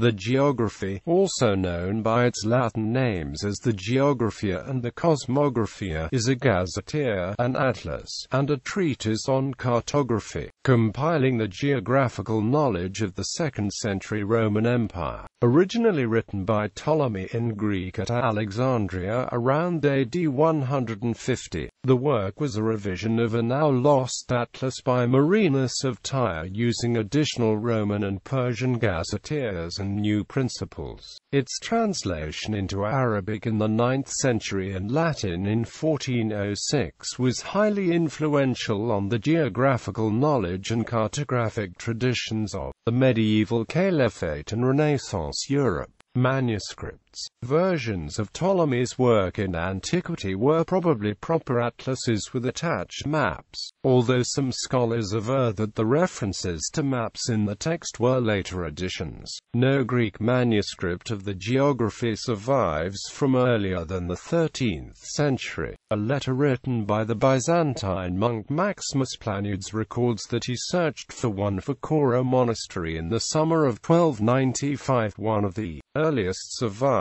The geography, also known by its Latin names as the Geographia and the Cosmographia, is a gazetteer, an atlas, and a treatise on cartography, compiling the geographical knowledge of the 2nd century Roman Empire. Originally written by Ptolemy in Greek at Alexandria around AD 150, the work was a revision of a now lost atlas by Marinus of Tyre using additional Roman and Persian gazetteers and new principles. Its translation into Arabic in the 9th century and Latin in 1406 was highly influential on the geographical knowledge and cartographic traditions of the medieval Caliphate and Renaissance Europe. Manuscripts, versions of Ptolemy's work in antiquity were probably proper atlases with attached maps, although some scholars aver that the references to maps in the text were later additions. No Greek manuscript of the geography survives from earlier than the 13th century. A letter written by the Byzantine monk Maximus Planudes records that he searched for one for Chora Monastery in the summer of 1295. One of the earliest surviving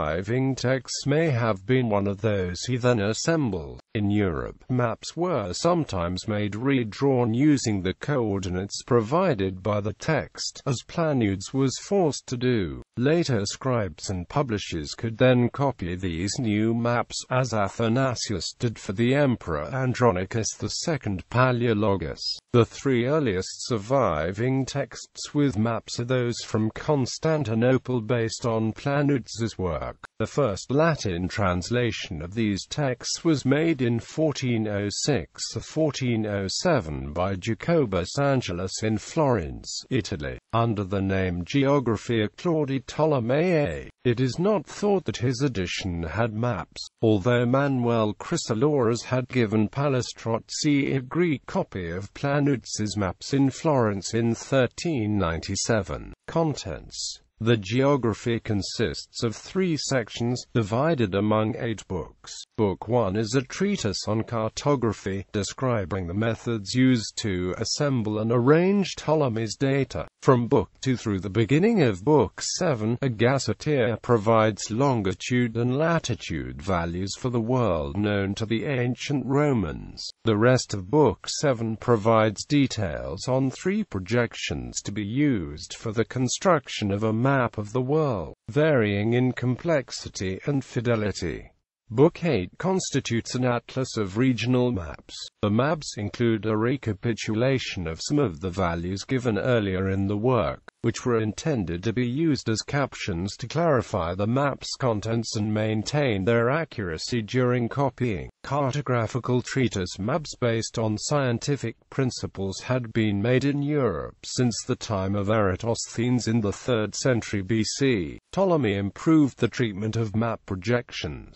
texts may have been one of those he then assembled. In Europe, maps were sometimes made redrawn using the coordinates provided by the text, as Planudes was forced to do. Later scribes and publishers could then copy these new maps, as Athanasius did for the Emperor Andronicus II Palaeologus. The three earliest surviving texts with maps are those from Constantinople based on Planudes' work. The first Latin translation of these texts was made in 1406-1407 by Jacobus Angelus in Florence, Italy, under the name Geographia Claudi Ptolemaiae. It is not thought that his edition had maps, although Manuel Chrysoloras had given Palla Strozzi a Greek copy of Planudes' maps in Florence in 1397. Contents the geography consists of three sections, divided among eight books. Book 1 is a treatise on cartography, describing the methods used to assemble and arrange Ptolemy's data. From Book 2 through the beginning of Book 7, a gazetteer provides longitude and latitude values for the world known to the ancient Romans. The rest of Book 7 provides details on three projections to be used for the construction of a map of the world, varying in complexity and fidelity. Book 8 constitutes an atlas of regional maps. The maps include a recapitulation of some of the values given earlier in the work, which were intended to be used as captions to clarify the map's contents and maintain their accuracy during copying. Cartographical treatise maps based on scientific principles had been made in Europe since the time of Eratosthenes in the 3rd century BC. Ptolemy improved the treatment of map projections.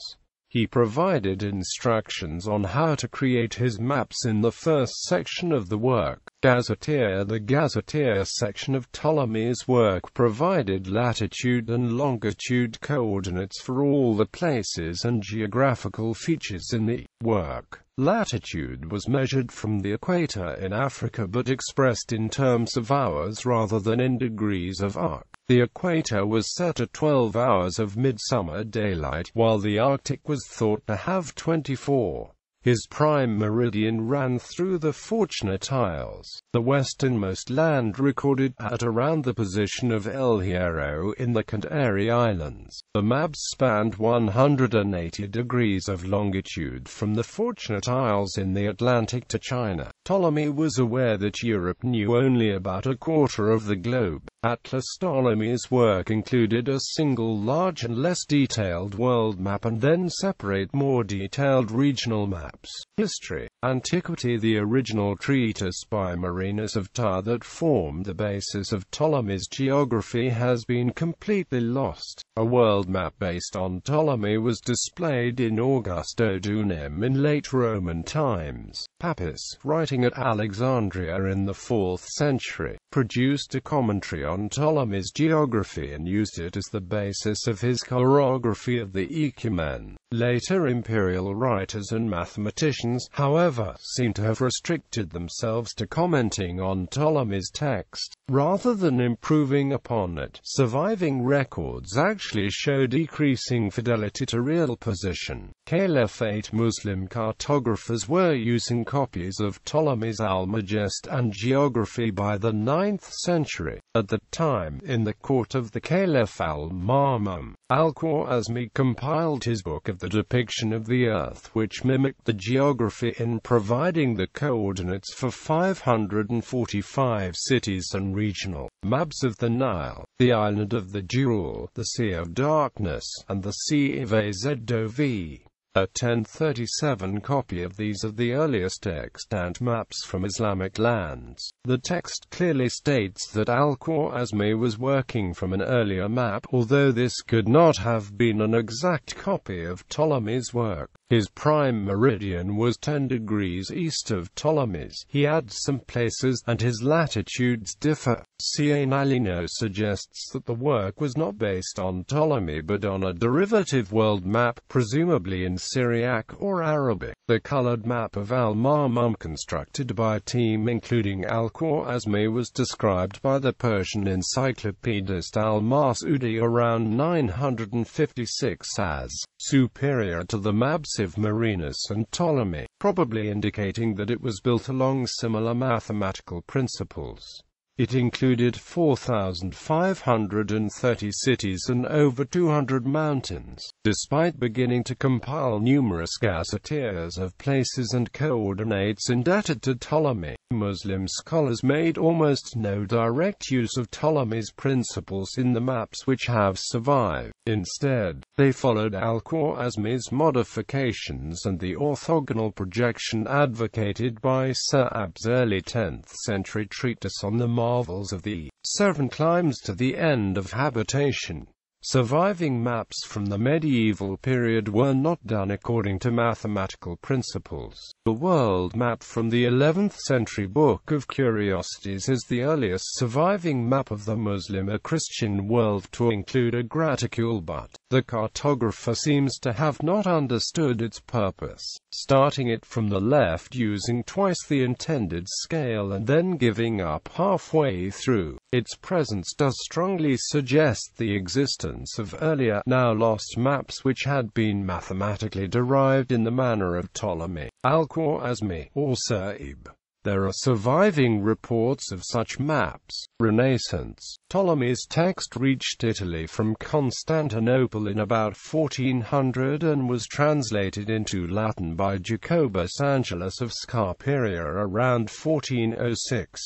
He provided instructions on how to create his maps in the first section of the work. Gazetteer The gazetteer section of Ptolemy's work provided latitude and longitude coordinates for all the places and geographical features in the work. Latitude was measured from the equator in Africa but expressed in terms of hours rather than in degrees of arc. The equator was set at 12 hours of midsummer daylight, while the Arctic was thought to have 24. His prime meridian ran through the Fortunate Isles, the westernmost land recorded at around the position of El Hierro in the Canary Islands. The maps spanned 180 degrees of longitude from the Fortunate Isles in the Atlantic to China. Ptolemy was aware that Europe knew only about a quarter of the globe. Atlas Ptolemy's work included a single large and less detailed world map and then separate more detailed regional maps. History Antiquity The original treatise by Marinus of Tyre that formed the basis of Ptolemy's geography has been completely lost. A world map based on Ptolemy was displayed in Augustodunum in late Roman times. Pappus, writing at Alexandria in the 4th century, produced a commentary on Ptolemy's geography and used it as the basis of his chorography of the Oikoumene. Later imperial writers and mathematicians, however, seem to have restricted themselves to commenting on Ptolemy's text, rather than improving upon it. Surviving records actually show decreasing fidelity to real position. Caliphate Muslim cartographers were using copies of Ptolemy's Almagest and geography by the 9th century. At the time, in the court of the Caliph al-Ma'mun, Al-Khwarizmi compiled his book of the depiction of the Earth which mimicked the geography in providing the coordinates for 545 cities and regional maps of the Nile, the island of the Jewel, the Sea of Darkness, and the Sea of Azov. A 1037 copy of these of the earliest extant maps from Islamic lands. The text clearly states that Al-Khwarizmi was working from an earlier map, although this could not have been an exact copy of Ptolemy's work. His prime meridian was 10 degrees east of Ptolemy's. He adds some places, and his latitudes differ. Cianalino suggests that the work was not based on Ptolemy but on a derivative world map, presumably in Syriac or Arabic. The colored map of Al-Ma'mun constructed by a team including Al-Khwarizmi was described by the Persian encyclopedist Al-Masudi around 956 as superior to the maps of Marinus and Ptolemy, probably indicating that it was built along similar mathematical principles. It included 4,530 cities and over 200 mountains. Despite beginning to compile numerous gazetteers of places and coordinates indebted to Ptolemy, Muslim scholars made almost no direct use of Ptolemy's principles in the maps which have survived. Instead, they followed Al-Khwarizmi's modifications and the orthogonal projection advocated by Sa'ab's early 10th century treatise on the marvels of the servant climbs to the end of habitation. Surviving maps from the medieval period were not done according to mathematical principles. The world map from the 11th century Book of Curiosities is the earliest surviving map of the Muslim or Christian world to include a graticule but the cartographer seems to have not understood its purpose, starting it from the left using twice the intended scale and then giving up halfway through. Its presence does strongly suggest the existence of earlier, now lost maps which had been mathematically derived in the manner of Ptolemy, Al-Khwarizmi, or Sa'ib. There are surviving reports of such maps. Renaissance. Ptolemy's text reached Italy from Constantinople in about 1400 and was translated into Latin by Jacobus Angelus of Scarperia around 1406.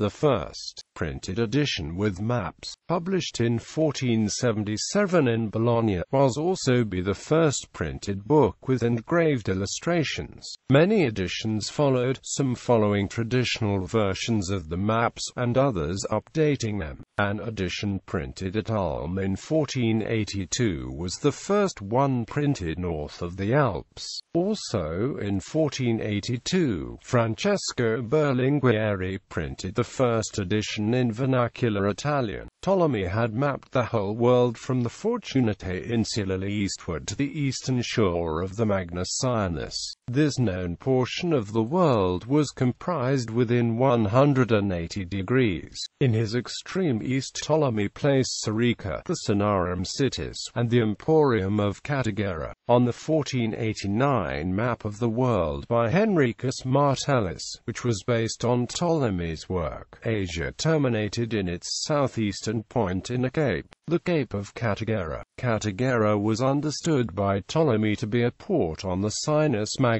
The first printed edition with maps, published in 1477 in Bologna, was also be the first printed book with engraved illustrations. Many editions followed, some following traditional versions of the maps, and others updating them. An edition printed at Ulm in 1482 was the first one printed north of the Alps. Also in 1482, Francesco Berlinghieri printed the first edition in vernacular Italian. Ptolemy had mapped the whole world from the Fortunate Insula eastward to the eastern shore of the Magnus Sinus. This known portion of the world was comprised within 180 degrees. In his extreme east Ptolemy placed Serica, the Sinarum Situs, and the Emporium of Cattigara, on the 1489 map of the world by Henricus Martellus, which was based on Ptolemy's work. Asia terminated in its southeastern point in a cape, the Cape of Cattigara. Cattigara was understood by Ptolemy to be a port on the Sinus Magnus,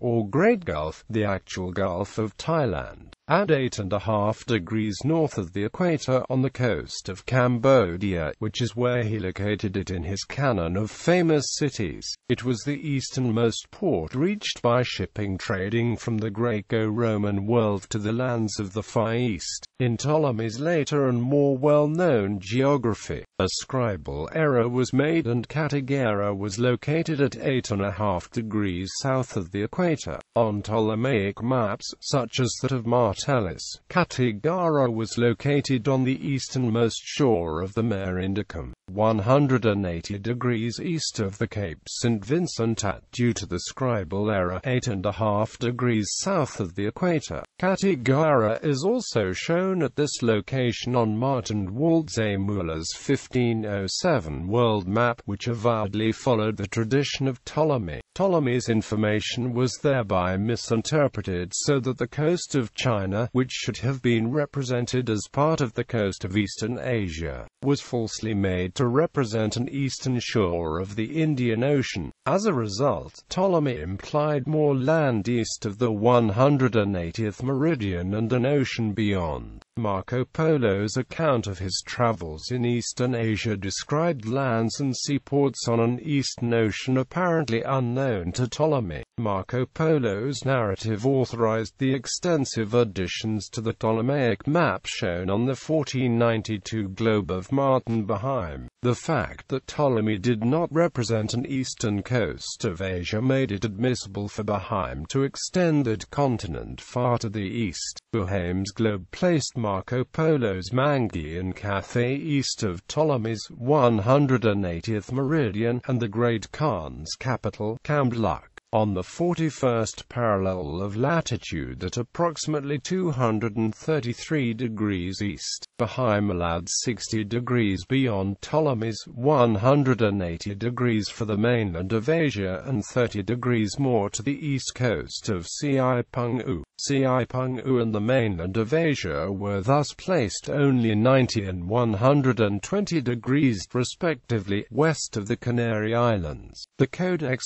or Great Gulf, the actual Gulf of Thailand at eight and a half degrees north of the equator on the coast of Cambodia, which is where he located it in his canon of famous cities. It was the easternmost port reached by shipping trading from the Greco-Roman world to the lands of the Far East. In Ptolemy's later and more well-known geography, a scribal error was made and Cattigara was located at eight and a half degrees south of the equator. On Ptolemaic maps, such as that of Martin Martellus. Cattigara was located on the easternmost shore of the Mare Indicum, 180 degrees east of the Cape St. Vincent at, due to the scribal error, 8.5 degrees south of the equator. Cattigara is also shown at this location on Martin Waldseemüller's 1507 world map, which avowedly followed the tradition of Ptolemy. Ptolemy's information was thereby misinterpreted so that the coast of China, which should have been represented as part of the coast of eastern Asia, was falsely made to represent an eastern shore of the Indian Ocean. As a result, Ptolemy implied more land east of the 180th meridian and an ocean beyond. Marco Polo's account of his travels in eastern Asia described lands and seaports on an eastern ocean apparently unknown to Ptolemy. Marco Polo's narrative authorized the extensive additions to the Ptolemaic map shown on the 1492 globe of Martin Behaim. The fact that Ptolemy did not represent an eastern coast of Asia made it admissible for Behaim to extend that continent far to the east. Behaim's globe placed Marco Polo's Mangi and Cathay east of Ptolemy's 180th meridian, and the Great Khan's capital, Kamluk on the 41st parallel of latitude at approximately 233 degrees east. Behaim allowed 60 degrees beyond Ptolemy's 180 degrees for the mainland of Asia and 30 degrees more to the east coast of Zipangu. Zipangu and the mainland of Asia were thus placed only 90 and 120 degrees respectively west of the Canary Islands. The Codex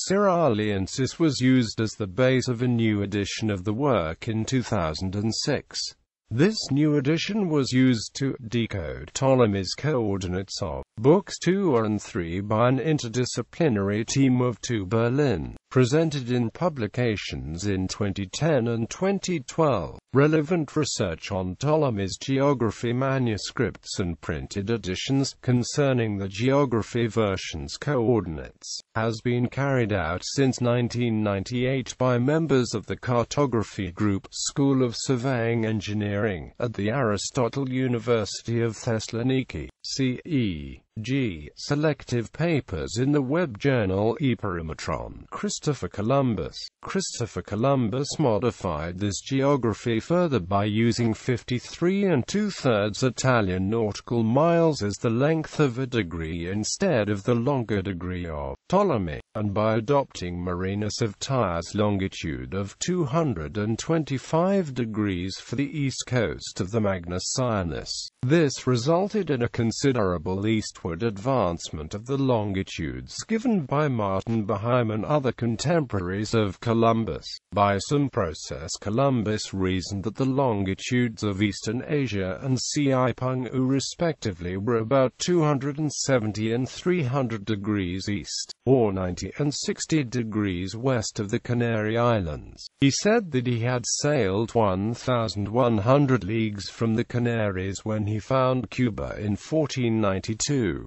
Seragliensis was used as the base of a new edition of the work in 2006. This new edition was used to decode Ptolemy's coordinates of Books 2 and 3 by an interdisciplinary team of two Berlin, presented in publications in 2010 and 2012. Relevant research on Ptolemy's geography manuscripts and printed editions concerning the geography version's coordinates has been carried out since 1998 by members of the Cartography Group School of Surveying Engineering at the Aristotle University of Thessaloniki. CE. G. Selective papers in the web journal e-Perimetron. Christopher Columbus. Christopher Columbus modified this geography further by using 53 and two-thirds Italian nautical miles as the length of a degree instead of the longer degree of Ptolemy, and by adopting Marinus of Tyre's longitude of 225 degrees for the east coast of the Magnus Sinus. This resulted in a considerable eastward advancement of the longitudes given by Martin Behaim and other contemporaries of Columbus. By some process Columbus reasoned that the longitudes of Eastern Asia and Zipangu respectively were about 270 and 300 degrees east, or 90 and 60 degrees west of the Canary Islands. He said that he had sailed 1,100 leagues from the Canaries when he found Cuba in 1492.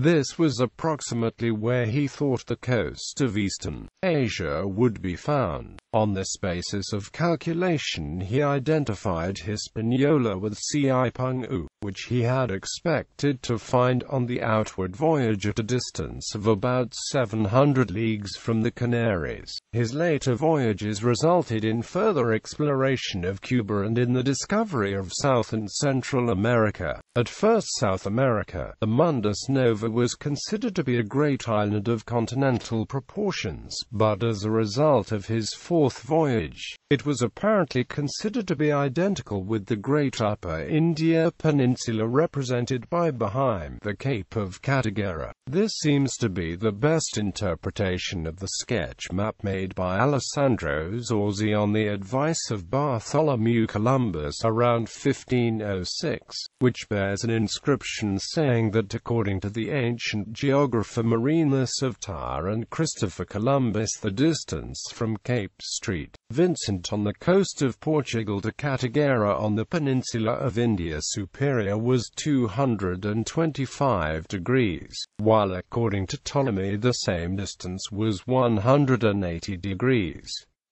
This was approximately where he thought the coast of eastern Asia would be found. On this basis of calculation he identified Hispaniola with Zipangu, which he had expected to find on the outward voyage at a distance of about 700 leagues from the Canaries. His later voyages resulted in further exploration of Cuba and in the discovery of South and Central America. At first South America, the Mundus Nova was considered to be a great island of continental proportions, but as a result of his fourth voyage, it was apparently considered to be identical with the Great Upper India Peninsula represented by Behaim, the Cape of Cattigara. This seems to be the best interpretation of the sketch map made by Alessandro Zorzi on the advice of Bartholomew Columbus around 1506, which bears an inscription saying that according to the ancient geographer Marinus of Tyre and Christopher Columbus the distance from Cape Street, Vincent on the coast of Portugal to Cattigara on the peninsula of India Superior was 225 degrees, while according to Ptolemy the same distance was 180 degrees.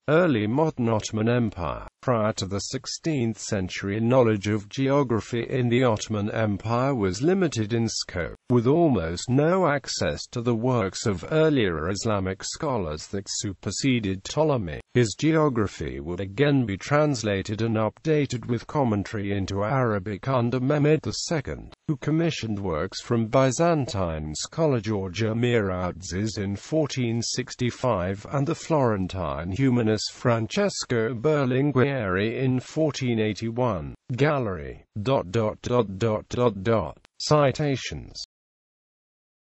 Early modern Ottoman Empire Prior to the 16th century knowledge of geography in the Ottoman Empire was limited in scope, with almost no access to the works of earlier Islamic scholars that superseded Ptolemy. His geography would again be translated and updated with commentary into Arabic under Mehmed II, who commissioned works from Byzantine scholar George Emir in 1465 and the Florentine humanist Francesco Berlinghieri in 1481. Gallery. Citations